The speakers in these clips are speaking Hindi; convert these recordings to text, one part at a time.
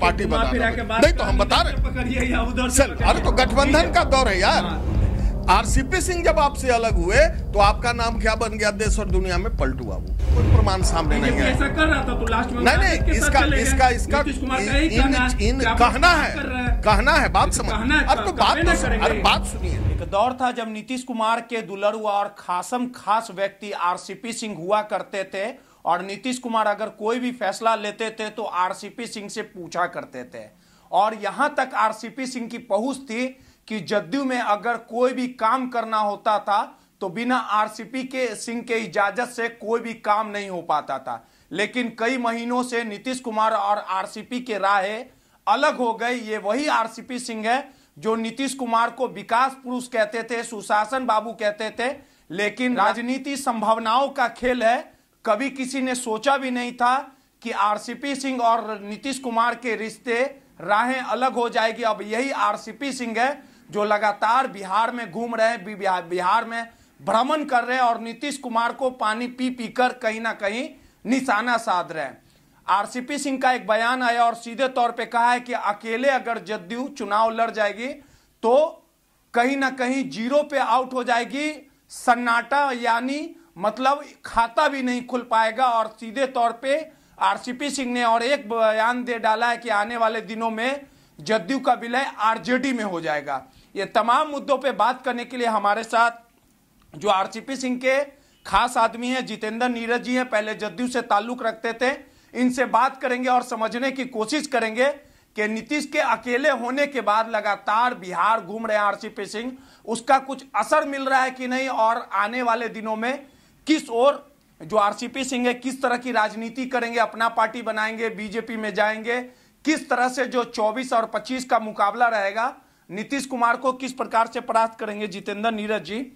पार्टी बात नहीं तो हम बता रहे से चल अरे तो गठबंधन का दौर है यार। हाँ। आरसीपी सिंह जब आपसे अलग हुए तो आपका नाम क्या बन गया देश और दुनिया में? पलटू बाबू। कोई प्रमाण सामने नहीं है। ऐसा कर रहा था तो लास्ट में नहीं नहीं इसका इसका इसका इन कहना है इन कहना बात है। कहना है बात तो समझ है, अरे तो बात तो अरे बात सुनिए। एक दौर था जब नीतीश कुमार के दुलरुआ और खासम खास व्यक्ति आरसीपी सिंह हुआ करते थे और नीतीश कुमार अगर कोई भी फैसला लेते थे तो आरसीपी सिंह से पूछा करते थे। और यहाँ तक आरसीपी सिंह की पहुँच थी कि जदयू में अगर कोई भी काम करना होता था तो बिना आरसीपी के सिंह के इजाज़त से कोई भी काम नहीं हो पाता था। लेकिन कई महीनों से नीतीश कुमार और आरसीपी के राहें अलग हो गई ये वही आरसीपी सिंह है जो नीतीश कुमार को विकास पुरुष कहते थे, सुशासन बाबू कहते थे। लेकिन राजनीति संभावनाओं का खेल है कभी किसी ने सोचा भी नहीं था कि आरसीपी सिंह और नीतीश कुमार के रिश्ते, राहें अलग हो जाएगी। अब यही आरसीपी सिंह है जो लगातार बिहार में घूम रहे हैं बिहार में भ्रमण कर रहे हैं और नीतीश कुमार को पानी पी पी कर कहीं ना कहीं निशाना साध रहे हैं। आरसीपी सिंह का एक बयान आया और सीधे तौर पे कहा है कि अकेले अगर जदयू चुनाव लड़ जाएगी तो कहीं ना कहीं ज़ीरो पे आउट हो जाएगी। सन्नाटा यानी मतलब खाता भी नहीं खुल पाएगा और सीधे तौर पे आरसीपी सिंह ने और एक बयान दे डाला है कि आने वाले दिनों में जदयू का विलय आरजेडी में हो जाएगा। ये तमाम मुद्दों पे बात करने के लिए हमारे साथ जो आरसीपी सिंह के खास आदमी हैं, जितेंद्र नीरज जी हैं, पहले जदयू से ताल्लुक रखते थे। इनसे बात करेंगे और समझने की कोशिश करेंगे कि नीतीश के अकेले होने के बाद लगातार बिहार घूम रहे हैं आरसीपी सिंह। उसका कुछ असर मिल रहा है कि नहीं? और आने वाले दिनों में किस ओर जो आरसीपी सिंह है, किस तरह की राजनीति करेंगे, अपना पार्टी बनाएँगे, बीजेपी में जाएँगे, किस तरह से जो 24 और 25 का मुकाबला रहेगा, नीतीश कुमार को किस प्रकार से परास्त करेंगे, जितेंद्र नीरज जी?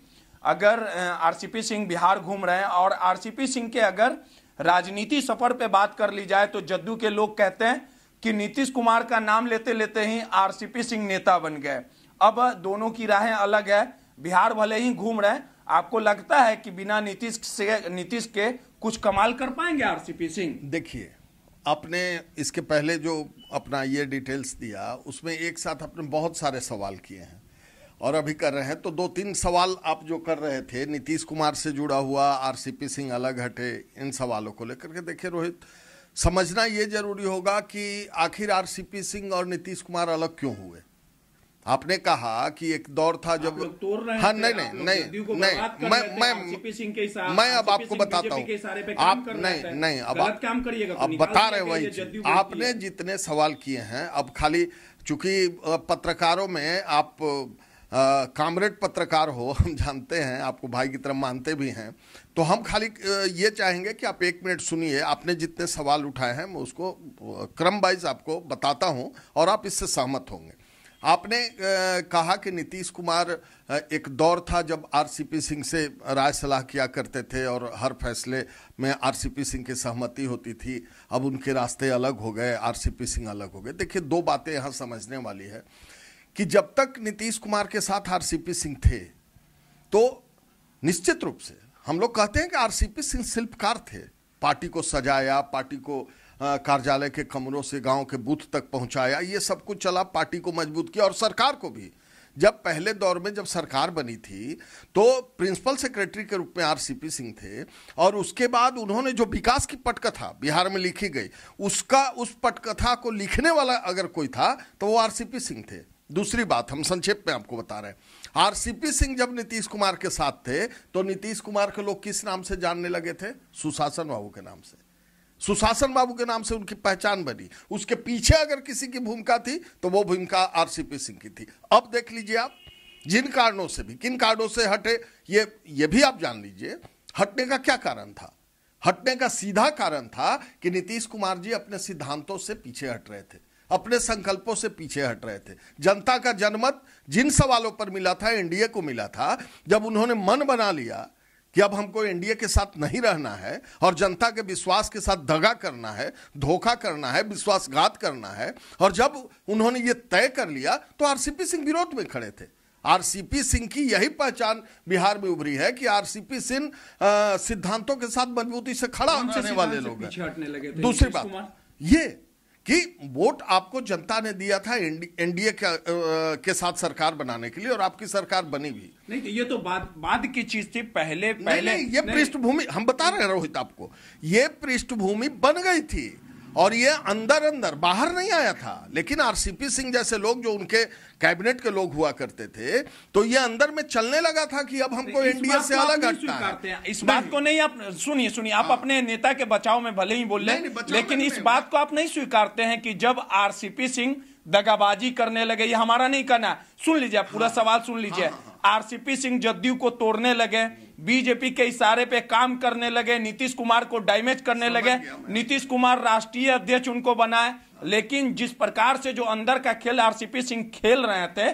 अगर आरसीपी सिंह बिहार घूम रहे हैं और आरसीपी सिंह के अगर राजनीति सफ़र पे बात कर ली जाए तो जद्दू के लोग कहते हैं कि नीतीश कुमार का नाम लेते लेते ही आरसीपी सिंह नेता बन गए। अब दोनों की राहें अलग है। बिहार भले ही घूम रहे हैं आपको लगता है कि बिना नीतीश से, नीतीश के कुछ कमाल कर पाएँगे आरसीपी सिंह? देखिए, आपने इसके पहले जो अपना ये डिटेल्स दिया, उसमें एक साथ आपने बहुत सारे सवाल किए हैं। और अभी कर रहे हैं तो दो तीन सवाल आप जो कर रहे थे, नीतीश कुमार से जुड़ा हुआ, आरसीपी सिंह अलग हटे, इन सवालों को लेकर के देखिए रोहित, समझना ये ज़रूरी होगा कि आखिर आरसीपी सिंह और नीतीश कुमार अलग क्यों हुए? आपने कहा कि एक दौर था जब तोड़ रहे हाँ नहीं नहीं नहीं नहीं मैं मैं मैं अब आपको बताता हूँ। आप नहीं नहीं अब आप- काम करिएगा अब बता रहे वही आपने जितने सवाल किए हैं अब खाली चूँकि पत्रकारों में आप कामरेड पत्रकार हो हम जानते हैं आपको भाई की तरह मानते भी हैं। तो हम खाली ये चाहेंगे कि आप एक मिनट सुनिए। आपने जितने सवाल उठाए हैं मैं उसको क्रम वाइज आपको बताता हूँ और आप इससे सहमत होंगे। आपने कहा कि नीतीश कुमार एक दौर था जब आरसीपी सिंह से राय सलाह किया करते थे और हर फैसले में आरसीपी सिंह की सहमति होती थी। अब उनके रास्ते अलग हो गए, आरसीपी सिंह अलग हो गए। देखिए, दो बातें यहाँ समझने वाली है कि जब तक नीतीश कुमार के साथ आरसीपी सिंह थे तो निश्चित रूप से हम लोग कहते हैं कि आरसीपी सिंह शिल्पकार थे। पार्टी को सजाया, पार्टी को कार्यालय के कमरों से गाँव के बूथ तक पहुँचाया। ये सब कुछ चला, पार्टी को मज़बूत किया और सरकार को भी। जब पहले दौर में जब सरकार बनी थी तो प्रिंसिपल सेक्रेटरी के रूप में आरसीपी सिंह थे और उसके बाद उन्होंने जो विकास की पटकथा बिहार में लिखी गई, उसका, उस पटकथा को लिखने वाला अगर कोई था तो वो आरसीपी सिंह थे। दूसरी बात, हम संक्षेप में आपको बता रहे हैं। आरसीपी सिंह जब नीतीश कुमार के साथ थे तो नीतीश कुमार के लोग किस नाम से जानने लगे थे? सुशासन बाबू के नाम से। सुशासन बाबू के नाम से उनकी पहचान बनी। उसके पीछे अगर किसी की भूमिका थी तो वो भूमिका आरसीपी सिंह की थी। अब देख लीजिए आप, जिन कारणों से भी, किन कारणों से हटे, ये ये भी आप जान लीजिए, हटने का क्या कारण था? हटने का सीधा कारण था कि नीतीश कुमार जी अपने सिद्धांतों से पीछे हट रहे थे, अपने संकल्पों से पीछे हट रहे थे। जनता का जनमत जिन सवालों पर मिला था, एनडीए को मिला था, जब उन्होंने मन बना लिया कि अब हमको एनडीए के साथ नहीं रहना है और जनता के विश्वास के साथ दगा करना है धोखा करना है विश्वासघात करना है। और जब उन्होंने ये तय कर लिया तो आरसीपी सिंह विरोध में खड़े थे। आरसीपी सिंह की यही पहचान बिहार में उभरी है कि आरसीपी सिंह सिद्धांतों के साथ मजबूती से खड़ा होने वाले लोग हैं। हटने लगे दूसरी बात ये कि वोट आपको जनता ने दिया था एनडीए के, के साथ सरकार बनाने के लिए और आपकी सरकार बनी भी। नहीं तो ये तो बाद बाद की चीज़ थी पहले नहीं, पहले नहीं, ये पृष्ठभूमि हम बता रहे हैं रोहित आपको ये पृष्ठभूमि बन गई थी। और ये अंदर अंदर बाहर नहीं आया था। लेकिन आरसीपी सिंह जैसे लोग जो उनके कैबिनेट के लोग हुआ करते थे तो ये अंदर में चलने लगा था कि अब हमको एनडीए से अलग हटना है। हैं। इस बात को नहीं आप सुनिए सुनिए आप अपने नेता के बचाव में भले ही बोल रहे हैं लेकिन इस बात को आप नहीं स्वीकारते हैं कि जब आरसीपी सिंह दगाबाजी करने लगे ये हमारा नहीं करना सुन लीजिए पूरा सवाल सुन लीजिए। हाँ, हाँ, हाँ। आरसीपी सिंह जदयू को तोड़ने लगे बीजेपी के इशारे पे काम करने लगे नीतीश कुमार को डैमेज करने लगे। नीतीश कुमार राष्ट्रीय अध्यक्ष उनको बनाए लेकिन जिस प्रकार से जो अंदर का खेल आरसीपी सिंह खेल रहे थे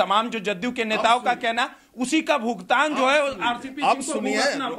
तमाम जो जदयू के नेताओं का कहना उसी का भुगतान जो है आरसीपी अब सुनिए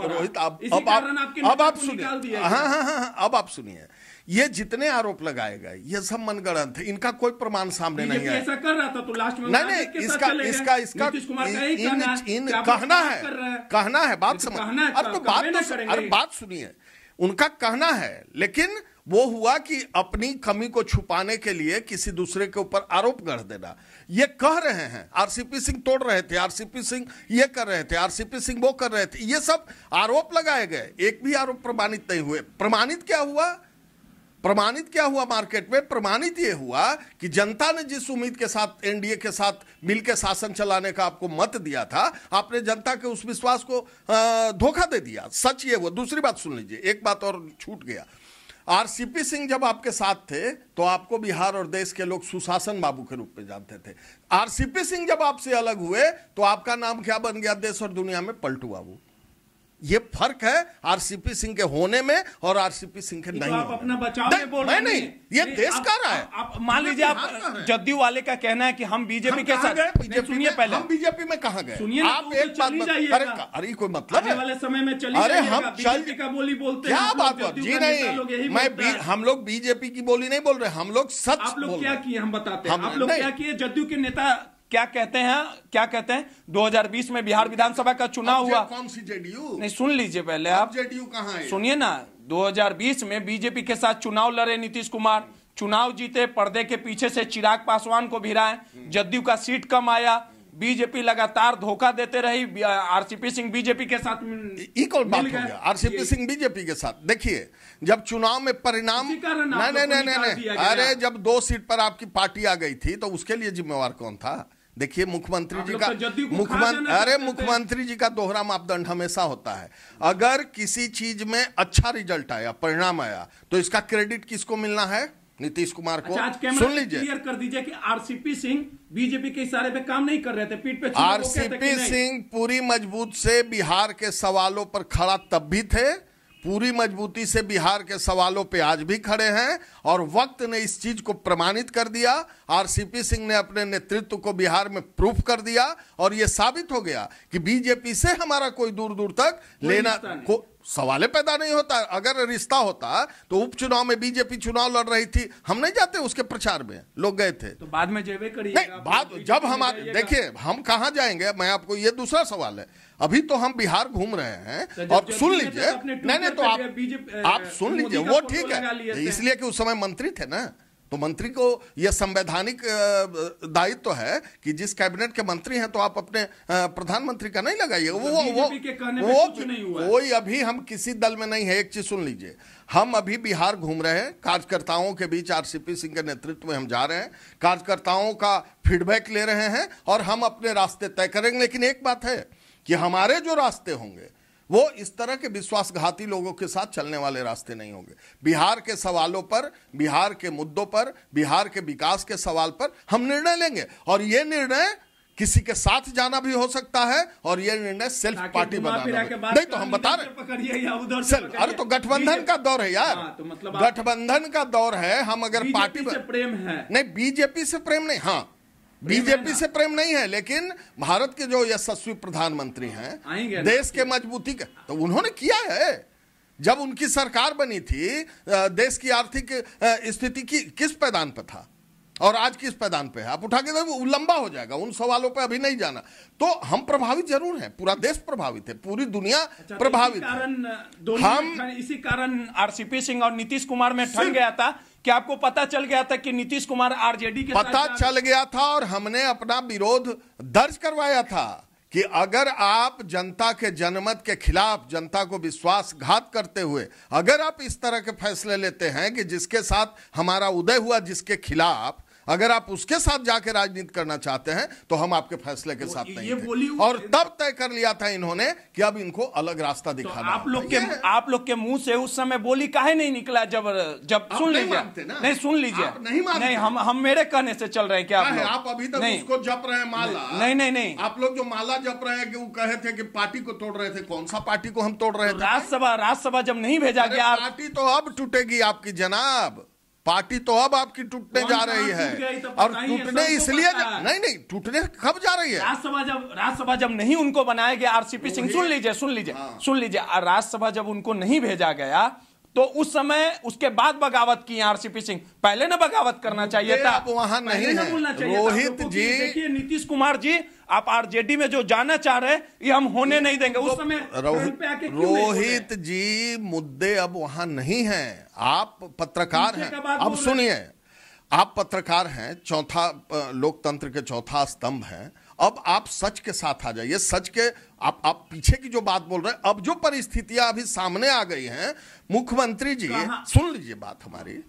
रोहित अब आप अब आप सुनिए। हाँ। हाँ हाँ हाँ, अब आप सुनिए। ये जितने आरोप लगाए गए ये सब मनगढ़ंत थे इनका कोई प्रमाण सामने नहीं आया ऐसा कर रहा था तो लास्ट में नहीं नहीं इसका इसका इसका इन है इन कहना है। हैं। कहना है बात तो समझ है, अरे तो बात तो अरे बात सुनिए। उनका कहना है लेकिन वो हुआ कि अपनी कमी को छुपाने के लिए किसी दूसरे के ऊपर आरोप गढ़ देना। ये कह रहे हैं आरसीपी सिंह तोड़ रहे थे आरसीपी सिंह ये कर रहे थे आरसीपी सिंह वो कर रहे थे। ये सब आरोप लगाए गए। एक भी आरोप प्रमाणित नहीं हुए। प्रमाणित क्या हुआ? प्रमाणित क्या हुआ मार्केट में? प्रमाणित ये हुआ कि जनता ने जिस उम्मीद के साथ, एनडीए के साथ मिलकर शासन चलाने का आपको मत दिया था, आपने जनता के उस विश्वास को धोखा दे दिया। सच ये हुआ। दूसरी बात सुन लीजिए। एक बात और छूट गया। आरसीपी सिंह जब आपके साथ थे तो आपको बिहार और देश के लोग सुशासन बाबू के रूप में जानते थे। आरसीपी सिंह जब आपसे अलग हुए तो आपका नाम क्या बन गया? देश और दुनिया में पलटू बाबू ये फ़र्क है आरसीपी सिंह के होने में और आरसीपी सिंह के ये नहीं तो आप अपना। बचाव में बोल रहे नहीं ये देश का रहा है। आप- मान लीजिए आप जदयू वाले का कहना है कि हम बीजेपी के साथ बीजेपी सुनिए में पहले। हम बीजेपी में कहा गए? सुनिए आप तो एक बात। अरे अरे कोई मतलब है? वाले समय में चली अरे हम बीजेपी का बोली बोलते क्या बात जी नहीं मैं। हम लोग बीजेपी की बोली नहीं बोल रहे हम लोग सच आप लोग क्या किए हम बताते हैं। आप लोग क्या किए जदयू के नेता क्या कहते हैं क्या कहते हैं? 2020 में बिहार विधानसभा का चुनाव हुआ। कौन सी जेडीयू? नहीं सुन लीजिए पहले आप। जेडीयू कहाँ है? सुनिए ना 2020 में बीजेपी के साथ चुनाव लड़े नीतीश कुमार। चुनाव जीते पर्दे के पीछे से चिराग पासवान को भिराए जदयू का सीट कम आया। बीजेपी लगातार धोखा देते रही। आरसीपी सिंह बीजेपी के साथ इक्वल बात हो गया। आरसीपी सिंह बीजेपी के साथ। देखिए जब चुनाव में परिणाम नहीं नहीं नहीं नहीं। अरे जब दो सीट पर आपकी पार्टी आ गई थी तो उसके लिए जिम्मेवार कौन था? देखिए मुख्यमंत्री जी का तो मुख्यमंत्री अरे मुख्यमंत्री जी का दोहरा मापदंड हमेशा होता है। अगर किसी चीज़ में अच्छा रिज़ल्ट आया परिणाम आया तो इसका क्रेडिट किसको मिलना है? नीतीश कुमार को। अच्छा सुन लीजिए। क्लियर कर दीजिए कि आरसीपी सिंह बीजेपी के इशारे पे काम नहीं कर रहे थे पीठ पे आरसीपी सिंह पूरी मज़बूत से बिहार के सवालों पर खड़ा तब भी थे पूरी मजबूती से बिहार के सवालों पे आज भी खड़े हैं और वक्त ने इस चीज़ को प्रमाणित कर दिया आरसीपी सिंह ने अपने नेतृत्व को बिहार में प्रूफ कर दिया और यह साबित हो गया कि बीजेपी से हमारा कोई दूर दूर तक लेना। को सवाल पैदा नहीं होता। अगर रिश्ता होता तो उपचुनाव में बीजेपी चुनाव लड़ रही थी। हम नहीं जाते उसके प्रचार में। लोग गए थे। तो बाद में जेबे नहीं बात जब हम। देखिए हम कहाँ जाएँगे? मैं आपको ये दूसरा सवाल है। अभी तो हम बिहार घूम रहे तो हैं जब- और सुन लीजिए। तो नहीं नहीं तो आप आप सुन लीजिए। वो ठीक है। इसलिए कि उस समय मंत्री थे ना। तो मंत्री को यह संवैधानिक दायित्व तो है कि जिस कैबिनेट के मंत्री हैं तो आप अपने प्रधानमंत्री का नहीं लगाइएगा वो वो वो कुछ नहीं हुआ है। कोई अभी हम किसी दल में नहीं है एक चीज़ सुन लीजिए। हम अभी बिहार घूम रहे हैं कार्यकर्ताओं के बीच आरसीपी सिंह के नेतृत्व में हम जा रहे हैं कार्यकर्ताओं का फीडबैक ले रहे हैं और हम अपने रास्ते तय करेंगे। लेकिन एक बात है कि हमारे जो रास्ते होंगे वो इस तरह के विश्वासघाती लोगों के साथ चलने वाले रास्ते नहीं होंगे। बिहार के सवालों पर बिहार के मुद्दों पर बिहार के विकास के सवाल पर हम निर्णय लेंगे। और ये निर्णय किसी के साथ जाना भी हो सकता है और ये निर्णय सेल्फ पार्टी बनाना नहीं तो हम बता रहे पकड़िए। अरे तो गठबंधन का दौर है यार। हाँ, तो मतलब गठबंधन का दौर है हम अगर पार्टी से प्रेम है। नहीं बीजेपी से प्रेम नहीं हाँ। बीजेपी से प्रेम नहीं है लेकिन भारत के जो यशस्वी प्रधानमंत्री हैं देश के मजबूती का तो उन्होंने किया है। जब उनकी सरकार बनी थी देश की आर्थिक स्थिति की किस पैदान पर था? और आज किस पैदान पे है? आप उठा के देखो लंबा हो जाएगा उन सवालों पे अभी नहीं जाना। तो हम प्रभावित ज़रूर हैं पूरा देश प्रभावित है पूरी दुनिया अच्छा, प्रभावित इसी है। कारण हम- इसी कारण आरसीपी सिंह और नीतीश कुमार में ठन गया था क्या आपको पता चल गया था कि नीतीश कुमार आरजेडी के साथ पता चल गया था और हमने अपना विरोध दर्ज करवाया था कि अगर आप जनता के जनमत के खिलाफ जनता को विश्वासघात करते हुए अगर आप इस तरह के फैसले लेते हैं कि जिसके साथ हमारा उदय हुआ जिसके खिलाफ अगर आप उसके साथ जाके राजनीति करना चाहते हैं तो हम आपके फैसले के साथ नहीं बोली। और तब तय कर लिया था इन्होंने कि अब इनको अलग रास्ता तो आप लोग के आप लोग के मुँह से उस समय बोली काहे नहीं निकला जब जब सुन लीजिए। नहीं सुन लीजिए। नहीं नहीं हम हम मेरे कहने से चल रहे हैं क्या आप आप अभी तक उसको जप रहे हैं माला। नहीं, नहीं, नहीं। आप लोग जो माला जप रहे हैं कि वो कहे थे कि पार्टी को तोड़ रहे थे कौन सा पार्टी को हम तोड़ रहे थे? राज्यसभा राज्यसभा जब नहीं भेजा गया पार्टी तो अब टूटेगी आपकी जनाब। पार्टी तो अब आपकी टूटने जा रही है तो और टूटने इसलिए जा- है। नहीं नहीं टूटने कब जा रही है राज्यसभा जब राज्यसभा जब नहीं उनको बनाया गया आरसीपी सिंह सुन लीजिए सुन लीजिए हाँ। सुन लीजिए राज्यसभा जब उनको नहीं भेजा गया तो उस समय उसके बाद बगावत की आरसीपी सिंह। पहले ना बगावत करना चाहिए था। वहाँ नहीं ना है। बोलना चाहिए रोहित जी देखिए नीतीश कुमार जी आप आरजेडी में जो जाना चाह रहे ये हम होने नहीं देंगे। उस उस समय रोहित? रोहित जी मुद्दे अब वहाँ नहीं है। आप पत्रकार हैं। अब सुनिए आप पत्रकार हैं चौथा लोकतंत्र के चौथा स्तंभ हैं। अब आप सच के साथ आ जाइए सच के आप आप पीछे की जो बात बोल रहे हैं अब जो परिस्थितियाँ अभी सामने आ गई हैं मुख्यमंत्री जी सुन लीजिए बात हमारी।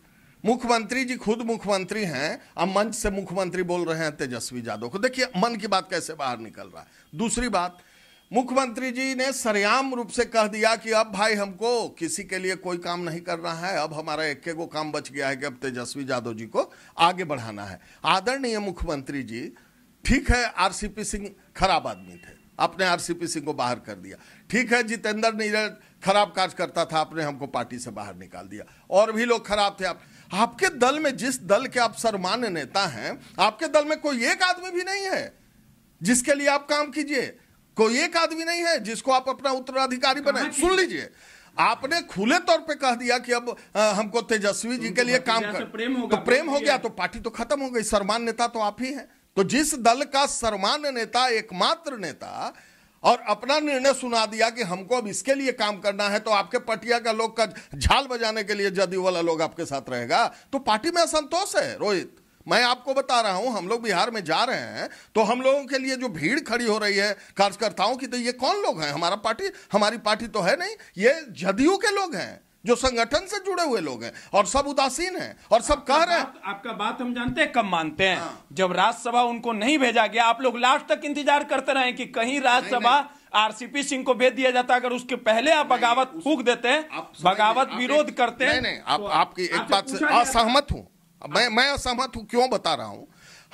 मुख्यमंत्री जी खुद मुख्यमंत्री हैं अब मंच से मुख्यमंत्री बोल रहे हैं तेजस्वी यादव को। देखिए मन की बात कैसे बाहर निकल रहा है। दूसरी बात मुख्यमंत्री जी ने सरेआम रूप से कह दिया कि अब भाई हमको किसी के लिए कोई काम नहीं करना है अब हमारा एक को काम बच गया है कि अब तेजस्वी यादव जी को आगे बढ़ाना है। आदरणीय मुख्यमंत्री जी ठीक है आरसीपी सिंह खराब आदमी थे। आपने आरसीपी सिंह को बाहर कर दिया। ठीक है जितेंद्र नीरज खराब कार्य करता था आपने हमको पार्टी से बाहर निकाल दिया। और भी लोग खराब थे आप। आपके दल में जिस दल के आप सर्वमान्य नेता हैं आपके दल में कोई एक आदमी भी नहीं है जिसके लिए आप काम कीजिए। कोई एक आदमी नहीं है जिसको आप अपना उत्तराधिकारी बनाए। सुन लीजिए आपने खुले तौर पे कह दिया कि अब अ, हमको तेजस्वी जी के लिए काम कर। प्रेम तो प्रेम हो गया तो पार्टी तो खत्म हो गई सर्वमान्य नेता तो आप ही हैं। तो जिस दल का सर्वमान्य नेता, एकमात्र नेता, और अपना निर्णय सुना दिया कि हमको अब इसके लिए काम करना है तो आपके पटिया का लोग का झाल बजाने के लिए जदयू वाला लोग आपके साथ रहेगा तो पार्टी में असंतोष है, रोहित। मैं आपको बता रहा हूँ, हम लोग बिहार में जा रहे हैं तो हम लोगों के लिए जो भीड़ खड़ी हो रही है, कार्यकर्ताओं की तो ये कौन लोग हैं? हमारा पार्टी, हमारी पार्टी तो है नहीं, ये जदयू के लोग हैं। जो संगठन से जुड़े हुए लोग हैं और सब उदासीन हैं और सब कह रहे हैं। आपका बात हम जानते हैं कब मानते हैं। हाँ। जब राज्यसभा उनको नहीं भेजा गया आप लोग लास्ट तक इंतज़ार करते रहे कि कहीं राज्यसभा आरसीपी सिंह को भेज दिया जाता अगर उसके पहले आप बगावत फूक देते हैं बगावत विरोध करते हैं नहीं आप तो आपकी एक बात से। असहमत हूँ। मैं मैं असहमत हूँ क्यों बता रहा हूँ?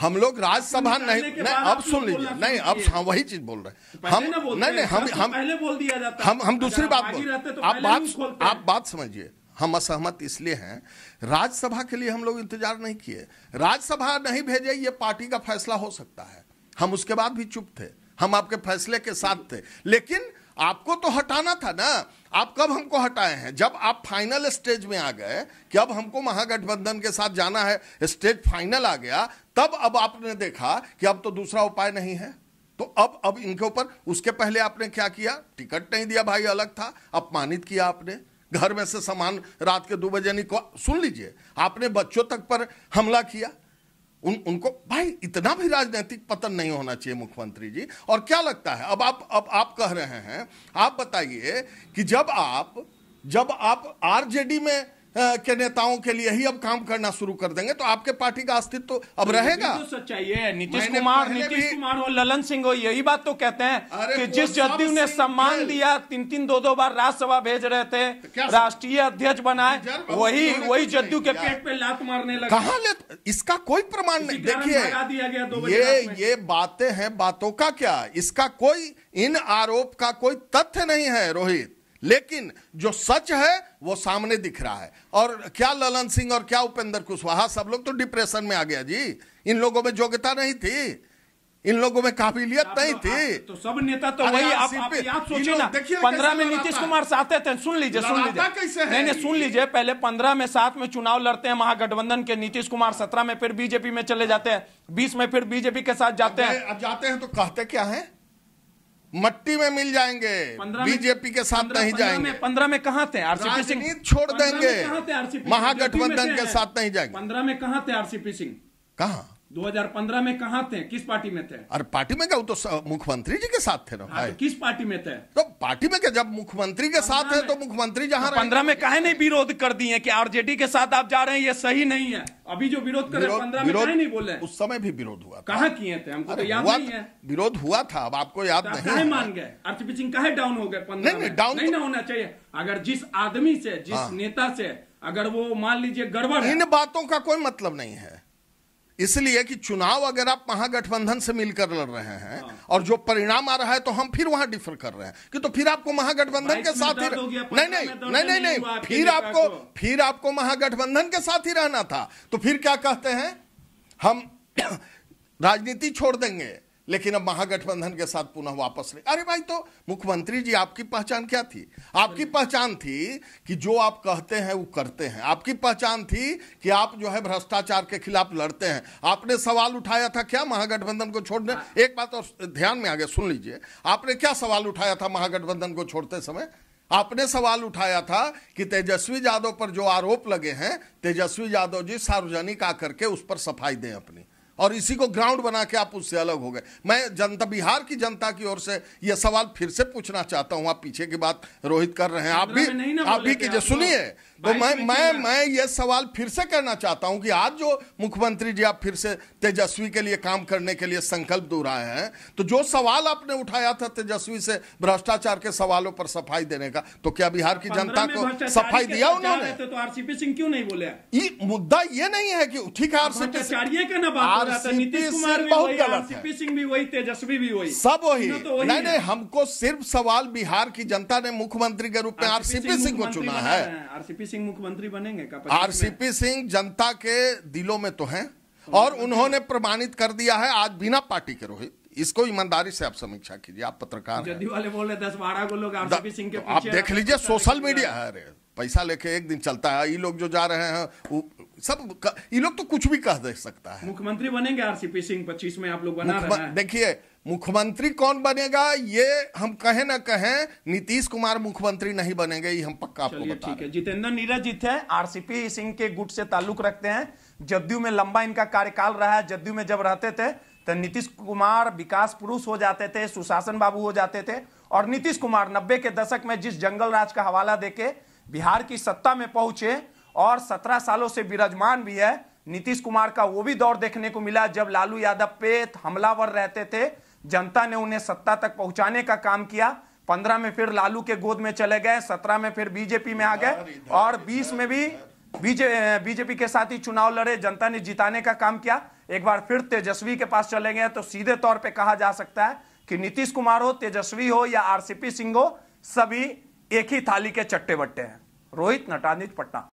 हम लोग राज्यसभा नहीं नहीं अब सुन लीजिए। नहीं अब किए। हाँ वही चीज़ बोल रहे हम नहीं नहीं हम हम पहले बोल दिया जाता हम हम दूसरी बात बोल तो आप बात आप बात समझिए। हम असहमत इसलिए हैं राज्यसभा के लिए हम लोग इंतज़ार नहीं किए। राज्यसभा नहीं भेजे ये पार्टी का फैसला हो सकता है। हम उसके बाद भी चुप थे। हम आपके फैसले के साथ थे। लेकिन आपको तो हटाना था ना। आप कब हमको हटाए हैं? जब आप फाइनल स्टेज में आ गए कि अब हमको महागठबंधन के साथ जाना है स्टेज फाइनल आ गया तब अब आपने देखा कि अब तो दूसरा उपाय नहीं है। तो अब अब इनके ऊपर, उसके पहले आपने क्या किया? टिकट नहीं दिया भाई, अलग था। अपमानित किया आपने। घर में से सामान रात के दो बजे निको सुन लीजिए, आपने बच्चों तक पर हमला किया। उन, उनको, भाई, इतना भी राजनीतिक पतन नहीं होना चाहिए मुख्यमंत्री जी। और क्या लगता है? अब आप अब आप कह रहे हैं, आप बताइए कि जब आप जब आप आरजेडी में के नेताओं के लिए ही अब काम करना शुरू कर देंगे। तो आपके पार्टी का अस्तित्व तो अब रहेगा। तो सच्चाई है। नीतीश कुमार नीतीश कुमार हो ललन सिंह हो यही बात तो कहते हैं कि जिस जदयू ने सम्मान दिया तीन तीन दो दो बार राज्यसभा भेज रहे थे राष्ट्रीय अध्यक्ष बनाए वही वही जदयू के पेट पे लात मारने लगा। कहा ले इसका कोई प्रमाण नहीं। देखिए ये ये बातें हैं बातों का क्या? इसका कोई इन आरोप का कोई तथ्य नहीं है रोहित। लेकिन जो सच है वो सामने दिख रहा है। और क्या ललन सिंह और क्या उपेंद्र कुशवाहा सब लोग तो डिप्रेशन में आ गया जी। इन लोगों में योग्यता नहीं थी। इन लोगों में काबिलियत नहीं लोग- थी। तो सब नेता तो वही आप आप आप सोचिए ना पंद्रह में नीतीश कुमार साथ थे सुन लीजिए सुन लीजिए। नहीं नहीं सुन लीजिए पहले पंद्रह में साथ में चुनाव लड़ते हैं महागठबंधन के नीतीश कुमार सत्रह में फिर बीजेपी में चले जाते हैं बीस में फिर बीजेपी के साथ जाते हैं। जाते हैं तो कहते क्या हैं? मट्टी में मिल जाएँगे। बीजेपी के साथ नहीं जाएँगे। पंद्रह में कहा थे? आरसीपी सिंह? छोड़ देंगे? महागठबंधन के साथ नहीं जाएँगे। पंद्रह में कहा थे आरसीपी सिंह? कहा? 2015 में कहा थे? किस पार्टी में थे? अरे पार्टी में क्या तो मुख्यमंत्री जी के साथ थे ना हाँ, भाई। तो किस पार्टी में थे? तो पार्टी में क्या जब मुख्यमंत्री के साथ है तो मुख्यमंत्री जहाँ रहे। पंद्रह में काहे नहीं विरोध कर दिए कि आरजेडी के साथ आप जा रहे हैं ये सही नहीं है? अभी जो विरोध कर रहे पंद्रह में काहे नहीं बोले? उस समय भी विरोध हुआ कहाँ किए थे? हमको तो याद नहीं है। विरोध हुआ था अब आपको याद तो नहीं काहे है। मान गए? आरसीपी सिंह काहे डाउन हो गए पंद्रह में? डाउन नहीं तो- ना होना चाहिए। अगर जिस आदमी से जिस हाँ। नेता से अगर वो मान लीजिए गड़बड़ इन बातों का कोई मतलब नहीं है। इसलिए कि चुनाव अगर आप महागठबंधन से मिलकर लड़ रहे हैं हाँ। और जो परिणाम आ रहा है तो हम फिर वहाँ डिफर कर रहे हैं। कि तो फिर आपको महागठबंधन के साथ ही नहीं नहीं नहीं नहीं नहीं फिर आपको फिर आपको महागठबंधन के साथ ही रहना था। तो फिर क्या कहते हैं? हम राजनीति छोड़ देंगे। लेकिन अब महागठबंधन के साथ पुनः वापस ले अरे भाई तो मुख्यमंत्री जी आपकी पहचान क्या थी? आपकी पहचान थी कि जो आप कहते हैं वो करते हैं। आपकी पहचान थी कि आप जो है भ्रष्टाचार के खिलाफ लड़ते हैं। आपने सवाल उठाया था क्या महागठबंधन को छोड़ने? एक बात और ध्यान में आ गया सुन लीजिए। आपने क्या सवाल उठाया था महागठबंधन को छोड़ते समय? आपने सवाल उठाया था कि तेजस्वी यादव पर जो आरोप लगे हैं तेजस्वी यादव जी सार्वजनिक आकर के उस पर सफ़ाई दें अपनी। और इसी को ग्राउंड बना के आप उससे अलग हो गए। मैं जनता बिहार की जनता की ओर से यह सवाल फिर से पूछना चाहता हूँ। आप पीछे की बात रोहित कर रहे हैं। आप भी आप भी कीजिए। सुनिए। तो मैं मैं मैं ये सवाल फिर से करना चाहता हूँ कि आज जो मुख्यमंत्री जी आप फिर से तेजस्वी के लिए काम करने के लिए संकल्प दोहराए हैं तो जो सवाल आपने उठाया था तेजस्वी से भ्रष्टाचार के सवालों पर सफ़ाई देने का तो क्या बिहार की जनता को सफ़ाई दिया उन्होंने? थे तो आरसीपी सिंह क्यों नहीं बोले? ये मुद्दा ये नहीं है कि ठीक है आरसीपी आरसीपी सिंह भी वही तेजस्वी भी वही। सब वही। तो वही नहीं नहीं हमको सिर्फ़ सवाल बिहार की जनता ने मुख्यमंत्री के रूप में आरसीपी सिंह को चुना है आरसीपी सिंह मुख्यमंत्री बनेंगे आरसीपी सिंह जनता के दिलों में तो हैं और उन्होंने प्रमाणित कर दिया है आज बिना पार्टी के रोहित। इसको ईमानदारी से आप समीक्षा कीजिए आप पत्रकार जदयू वाले बोले दस बारह को लोग आरसीपी सिंह के तो आप देख लीजिए सोशल मीडिया है। अरे पैसा लेके एक दिन चलता है ये लोग जो जा रहे हैं वो सब ये लोग तो कुछ भी कह दे सकता है। मुख्यमंत्री बनेंगे आरसीपी सिंह पच्चीस में आप लोग बना रहे हैं। देखिए मुख्यमंत्री कौन बनेगा ये हम कहें ना कहें नीतीश कुमार मुख्यमंत्री नहीं बनेंगे ये हम पक्का आपको बता ठीक है। जितेंद्र नीरज जी थे आरसीपी सिंह के गुट से ताल्लुक रखते हैं। जदयू में लंबा इनका कार्यकाल रहा है जदयू में जब रहते थे तो नीतीश कुमार विकास पुरुष हो जाते थे सुशासन बाबू हो जाते थे। और नीतीश कुमार नब्बे के दशक में जिस जंगल राज का हवाला देके बिहार की सत्ता में पहुँचे और सत्रह सालों से विराजमान भी है नीतीश कुमार का वो भी दौर देखने को मिला जब लालू यादव पे हमलावर रहते थे जनता ने उन्हें सत्ता तक पहुँचाने का काम किया। पंद्रह में फिर लालू के गोद में चले गए, सत्रह में फिर बीजेपी में आ गए और बीस में भी बीजे, बीजेपी के साथ ही चुनाव लड़े, जनता ने जिताने का काम किया। एक बार फिर तेजस्वी के पास चले गए तो सीधे तौर पे कहा जा सकता है कि नीतीश कुमार हो, तेजस्वी हो या आरसीपी सिंह हो, सभी एक ही थाली के चट्टे बट्टे हैं। रोहित नटानिज पटना।